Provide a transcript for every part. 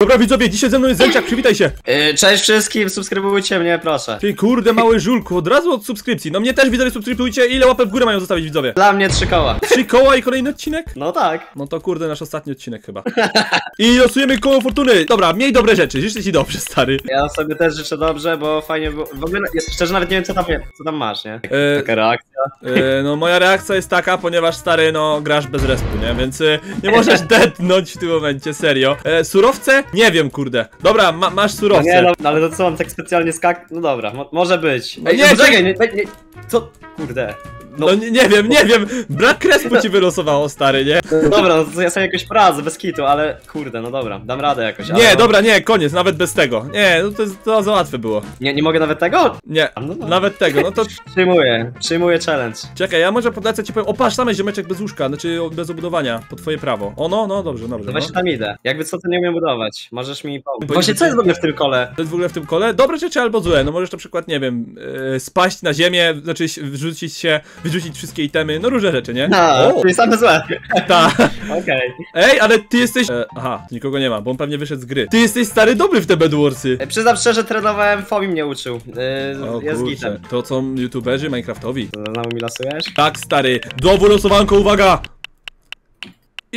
Dobra widzowie, dzisiaj ze mną jest Zęciak, przywitaj się! Yy, Cześć wszystkim, subskrybujcie mnie, proszę. Ty kurde mały żulku, od razu od subskrypcji. No mnie też widzowie subskrybujcie, ile łapek w górę mają zostawić widzowie? Dla mnie trzy koła. Trzy koła i kolejny odcinek? No tak. No to kurde nasz ostatni odcinek chyba. I losujemy koło fortuny! Dobra, miej dobre rzeczy, życzę ci dobrze stary. Ja sobie też życzę dobrze, bo fajnie było. W ogóle, ja szczerze nawet nie wiem co tam, co tam masz, nie? E, Taka reakcja. e, no moja reakcja jest taka, ponieważ stary no grasz bez respu, nie? Więc nie możesz deadnąć w tym momencie, serio. Surowce? Nie wiem kurde. Dobra, ma, masz No surowce. nie, no, no ale to co mam tak specjalnie skak... No dobra, mo może być. No Ej, nie, nie, poczekaj, nie, nie, nie, co? Kurde. No nie, nie wiem, nie wiem. Brak respu ci wylosowało stary, nie? No dobra, no to ja sobie jakoś poradzę, bez kitu, ale kurde, no dobra, dam radę jakoś. ale Nie, no. dobra, nie, koniec, nawet bez tego. Nie, no to, jest, to za łatwe było. Nie, nie mogę nawet tego? Nie, No, no. nawet tego, no to Przyjmuję, przyjmuję challenge. czekaj, ja może podlecę ci powiem, o patrz, tam jest ziomeczek bez łóżka, znaczy bez obudowania, po twoje prawo. O no, no, dobrze, dobrze. No No. właśnie tam idę. Jakby co, to nie umiem budować. Możesz mi pomóc. Właśnie co jest w ogóle w tym kole? To jest w ogóle w tym kole dobre rzeczy albo złe, no możesz na przykład, nie wiem, e, spaść na ziemię, znaczy wrzucić się, wyrzucić wszystkie itemy, no różne rzeczy, nie? A, O, czyli same złe. ta. Okej. Ej, ale ty jesteś... E, aha, nikogo nie ma, bo on pewnie wyszedł z gry. Ty jesteś stary dobry w te Bedwarsy. E, Przyznam szczerze, trenowałem, Fomi mnie uczył. Yy, O jest kurczę, gitem. to są youtuberzy Minecraftowi. To Znowu mi losujesz? Tak, stary. Znowu losowanko, uwaga!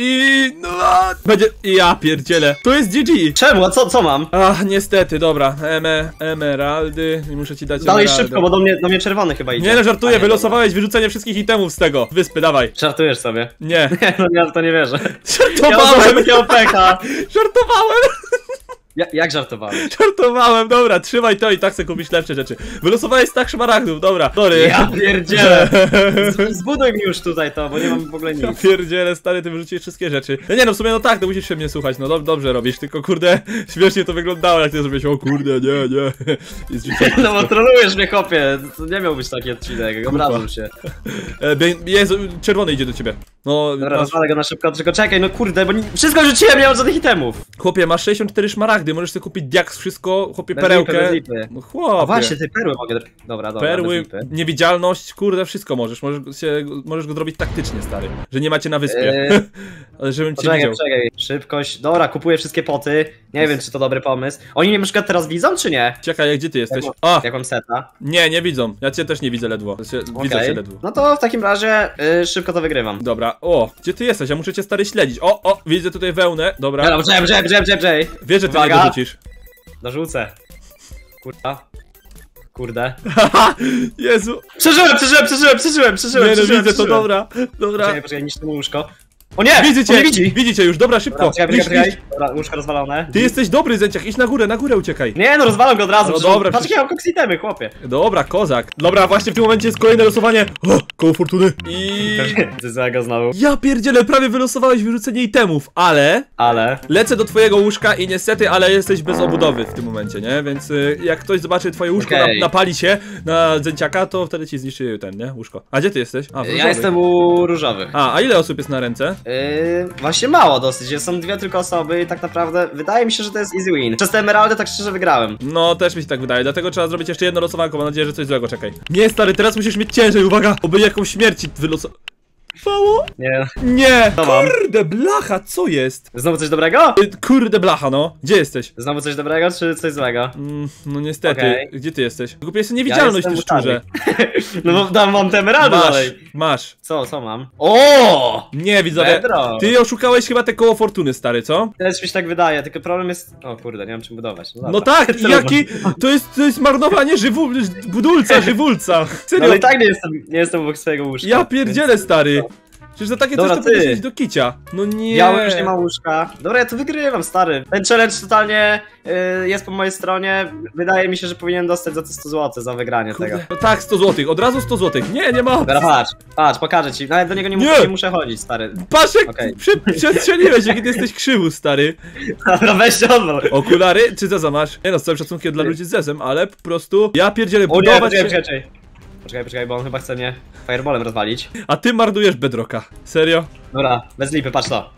I... no... a, Będzie... Ja pierdzielę. To jest GG. Czemu? A co, co mam? Ach, niestety, dobra. Eme, emeraldy. I muszę ci dać Dalej emeraldy. szybko, bo do mnie, do mnie czerwony chyba idzie. Nie no, żartuję, A, nie, wylosowałeś wyrzucenie wszystkich itemów z tego. Wyspy, dawaj. dobra. Żartujesz sobie. Nie. Nie, no ja w to nie wierzę. Ja Żartowałem! mam takiego pecha. Żartowałem! Ja, jak żartowałem? Żartowałem, dobra, trzymaj to i tak chcę kupić lepsze rzeczy. Wylosowałeś tak szmaragdów, dobra, sorry. Ja pierdzielę. Z- Zbuduj mi już tutaj to, bo nie mam w ogóle Ja nic. pierdzielę, stary, ty wyrzuciłeś wszystkie rzeczy. No nie no, w sumie no tak, to musisz się mnie słuchać, no dob dobrze robisz, tylko kurde, śmiesznie to wyglądało, jak ty zrobiłeś, o kurde, nie, nie. I zrzuciłeś No bo trolujesz mnie, chłopie. To nie miał być taki odcinek, obrażam się. E, Jezu, czerwony idzie do ciebie. No, Dobra, masz, go na szybko, tylko czekaj, no kurde, bo wszystko rzuciłem, nie mam żadnych itemów. chłopie, masz 64 szmaragdy, możesz sobie kupić diaks, wszystko, chłopie, Bez perełkę. lipy, bez lipy. No chłopie. właśnie, ty perły mogę... Dobra, dobra, Perły, niewidzialność, kurde, wszystko możesz. Możesz, go- się, możesz go zrobić taktycznie, stary. Że nie macie na wyspie. Eee, Ale żebym cię Poczekaj, widział. poczekaj, szybkość. Dobra, kupuję wszystkie poty. Nie wiem, czy to dobry pomysł. Oni mnie na przykład teraz widzą, czy nie? Czekaj, gdzie ty jesteś? Jak A, Jak mam seta? nie, nie widzą. Ja cię też nie widzę ledwo. Znaczy, Widzę cię ledwo. No to w takim razie y, szybko to wygrywam. Dobra, o, gdzie ty jesteś? Ja muszę cię stary śledzić. O, o, widzę tutaj wełnę. Dobra, Dobra, poczekaj, poczekaj, poczekaj, poczekaj. wiesz, że ty Uwaga. Nie dorzucisz. Dorzucę. Kurda. Kurde. Jezu. Przeżyłem, przeżyłem, przeżyłem, przeżyłem, przeżyłem, Nie no, przeżyłem, widzę to, przeżyłem. dobra. Dobra. Poczekaj, poczekaj, niszczę mu łóżko. O nie! Cię, nie widzi! widzicie już, dobra, Dobra, szybko. Iść, poczekaj, iść. poczekaj. Dobra, łóżko rozwalone. Ty jesteś dobry, Zęciak, idź na górę, na górę uciekaj. Nie no, rozwalam go od razu. No przecież- dobra, Patrz, jakie mam koksitemy, chłopie. Dobra, kozak. Dobra, właśnie w tym momencie jest kolejne losowanie. O, koło fortuny. I... Ty znowu. Ja pierdzielę, prawie wylosowałeś wyrzucenie itemów, ale... Ale... Lecę do twojego łóżka i niestety, ale jesteś bez obudowy w tym momencie, nie? Więc y, jak ktoś zobaczy twoje łóżko, Okej. na, napali się na zęciaka, to wtedy ci zniszczy ten, nie? Łóżko. A gdzie ty jesteś? A, w Ja różowej. jestem u różowych. A, a ile osób jest na ręce? Yy, właśnie mało dosyć, są dwie tylko osoby i tak naprawdę wydaje mi się, że to jest easy win. Przez te emeraldy tak szczerze wygrałem. No, też mi się tak wydaje, dlatego trzeba zrobić jeszcze jedno losowanko, mam nadzieję, że coś złego, czekaj. Nie, stary, teraz musisz mieć ciężej, uwaga, oby jakąś śmierci wylosowało. Nie. Nie! Mam? Kurde, blacha, co jest? Znowu coś dobrego? Y, Kurde, blacha, no. Gdzie jesteś? Znowu coś dobrego, czy coś złego? Mm, no niestety, Okej. gdzie ty jesteś? Kupię sobie niewidzialność, jestem ty szczurze. No bo dam mam te emeraldy Masz, dalej. masz. Co, co mam? O! Nie, widzowie. Pedro! Ty oszukałeś chyba te koło fortuny, stary, co? Też mi się tak wydaje, tylko problem jest... O kurde, nie mam czym budować. No, No tak, jaki. To jest, to jest marnowanie żywu, budulca, żywulca. No Serio. ale i tak nie jestem, nie jestem obok swojego łóżka. Ja pierdzielę, stary. Przecież za takie Dobra, coś to powinieneś do kicia. No nie. Ja już nie mam łóżka. Dobra, ja to wygrywam, stary. Ten challenge totalnie y, jest po mojej stronie. Wydaje mi się, że powinien dostać za to 100 zł za wygranie tego. Kurde. No tak, 100 złotych, od razu 100 złotych. Nie, nie ma. Dobra, patrz, patrz, pokażę ci. Nawet do niego nie, Nie. Muszę, nie muszę chodzić, stary. Patrz jak przy, przestrzeliłeś, jaki ty jesteś krzywu, stary. Dobra, weź się. Okulary czy zeza masz? Nie no, z całym szacunkiem dla ludzi z zezem, ale po prostu ja pierdzielę O nie, budować się, poczekaj, poczekaj. Poczekaj, bo on chyba chce mnie fireballem rozwalić. a ty marnujesz bedroka. Serio? Dobra, bez lipy, patrz to.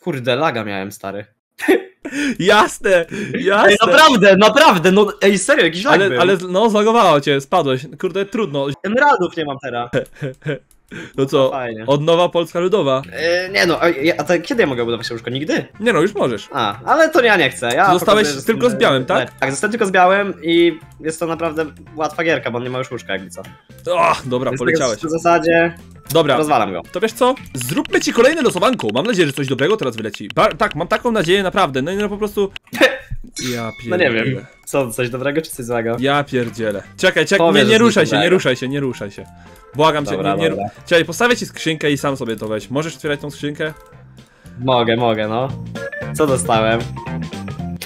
Kurde, laga miałem, stary. Jasne, jasne. Ej, naprawdę, naprawdę, no ej, serio, jakiś lag ale, był. ale no, zlagowało cię, spadłeś. Kurde, trudno. Emeraldów nie mam teraz. No co, Fajnie. od nowa Polska Ludowa. Yy, nie no, a, a to kiedy ja mogę budować łóżko? Nigdy? Nie no, już możesz. A, ale to ja nie chcę. Ja Zostałeś pokazuję, tylko z białym, e, tak? Tak, zostałem tylko z białym i jest to naprawdę łatwa gierka, bo on nie ma już łóżka jakby co. O, dobra, Więc poleciałeś. W zasadzie Dobra, rozwalam go. to wiesz co? Zróbmy ci kolejne losowanko. Mam nadzieję, że coś dobrego teraz wyleci. Ba tak, mam taką nadzieję, naprawdę. No i no po prostu... Ja No pierdzielę. nie wiem. Co, coś dobrego czy coś złego? Ja pierdzielę. Czekaj, czekaj, nie, nie ruszaj się, nie ruszaj się, nie ruszaj się. Błagam cię, Dobra, nie, nie... dobra. Czekaj, postawię ci skrzynkę i sam sobie to weź. Możesz otwierać tą skrzynkę? Mogę, mogę, no. Co dostałem?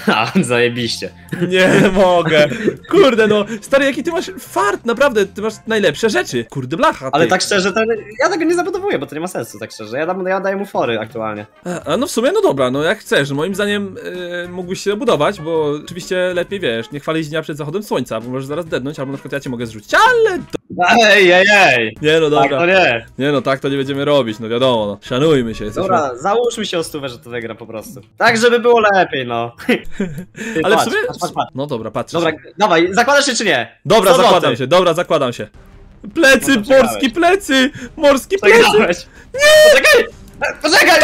Ha, zajebiście. Nie mogę. Kurde no, stary, jaki ty masz fart, naprawdę, ty masz najlepsze rzeczy. Kurde blacha, ty. Ale tak szczerze, to ja tego nie zabudowuję, bo to nie ma sensu, tak szczerze. Ja, dam, ja daję mu fory aktualnie. A, A no w sumie, no dobra, no jak chcesz. Moim zdaniem yy, mógłbyś się budować, bo oczywiście lepiej wiesz, nie chwalić dnia przed zachodem słońca, bo możesz zaraz dednąć, albo na przykład ja cię mogę zrzucić, ale... To... Ej, ej, ej! Nie no Tak, to dobra, nie. nie no tak to nie będziemy robić, no wiadomo, no. Szanujmy się, jesteśmy... Dobra, załóżmy się o stówę, że to wygra po prostu. Tak, żeby było lepiej, no. Ty, Ale w patrz, sumie... Patrz, patrz, patrz. No dobra, patrz. Dobra, dawaj, zakładasz się czy nie? Dobra, 100 zakładam się, dobra, zakładam się. Plecy, No to przegrałeś. morskie plecy! Morskie plecy! Nie! Poczekaj! Poczekaj!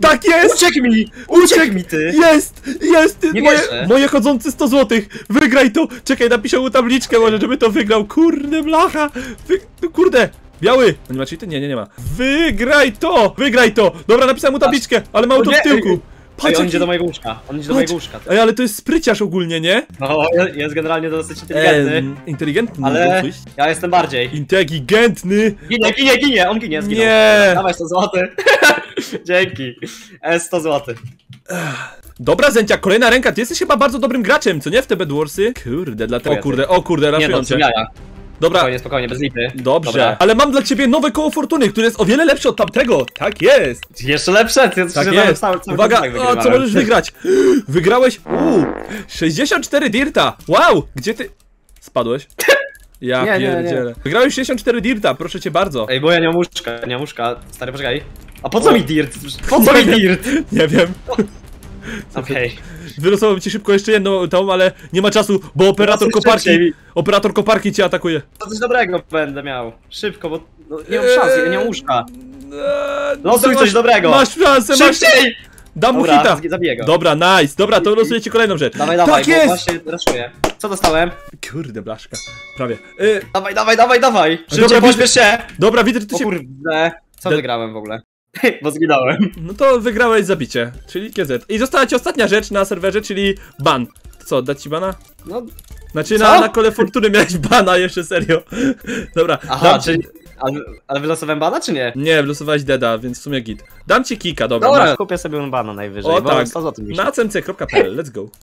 Tak jest! Uciekł mi! Uciekł mi ty! Jest! Jest! Nie moje, wierzę. moje chodzące 100 złotych! Wygraj to! Czekaj, napiszę mu tabliczkę może, żeby to wygrał. Kurde, blacha! Wy, kurde! Biały! On nie ma cheaty? Nie, nie, nie ma. Wygraj to! Wygraj to! Dobra, napisałem mu tabliczkę, ale mało O to w tyłku. Patrz, Ej, on idzie do mojego łóżka. On idzie do mojego łóżka. Ej, ale to jest spryciarz ogólnie, nie? No, jest- generalnie dosyć inteligentny. Em, inteligentny. Ale ja jestem bardziej. Inteligentny! Ginie, ginie, ginie! On ginie, zginął. Nie. Dawaj 100 zł. Dzięki. E, 100 zł. Dobra, Zęcia, kolejna ręka. Ty jesteś chyba bardzo dobrym graczem, co nie? W te Bedwarsy? Kurde, dlatego. O kurde, o kurde, Nie no, cię. Dobra, Spokojnie, spokojnie, bez lipy. dobrze. Dobra. Ale mam dla ciebie nowe koło fortuny, które jest o wiele lepsze od tamtego. Tak jest. Jeszcze lepsze, ty Tak jest. Cały, cały Uwaga, tak o, co wygrywałem. możesz wygrać? Wygrałeś, uuu, 64 dirta. Wow, gdzie ty... Spadłeś? Ja Nie, nie, nie. pierdzielę. Wygrałeś 64 dirta, proszę cię bardzo. Ej, bo ja nie mam łóżka, nie mam łóżka. Stary, poczekaj. A po co mi dirt? Po co mi dirt? Nie wiem. Okej. Wylosował ci szybko jeszcze jedną tą, ale nie ma czasu, bo operator Teraz koparki... Operator koparki cię atakuje. To coś dobrego będę miał. Szybko, bo no, nie mam szans, ja nie mam łóżka. Eee, Losuj coś dobrego. Masz szansę, masz... Szybciej! Dam mu hita. z- zabiję go. Dobra, nice. Dobra, to losuję ci kolejną rzecz. Dawaj, dawaj, tak jest! właśnie raszuję. Co dostałem? Kurde, blaszka. Prawie. Y, Dawaj, dawaj, dawaj, dawaj! Dobra, Szybciej, pośpiesz się! dobra, widzę, że ty O się... kurde, co wygrałem w ogóle? Bo zginąłem. No to wygrałeś zabicie, czyli KZ. I została ci ostatnia rzecz na serwerze, czyli ban. Co, dać ci bana? No, Znaczy Co? na, na kole fortuny miałeś bana jeszcze, serio. Dobra, aha, dam czyli... Ale, ale wylosowałem bana, czy nie? Nie, wylosowałeś deda, więc w sumie git. Dam ci kika, dobra. Dobra, masz- kupię sobie bana najwyżej, O bo tak, 100 zł mi się. na cmc.pl, let's go.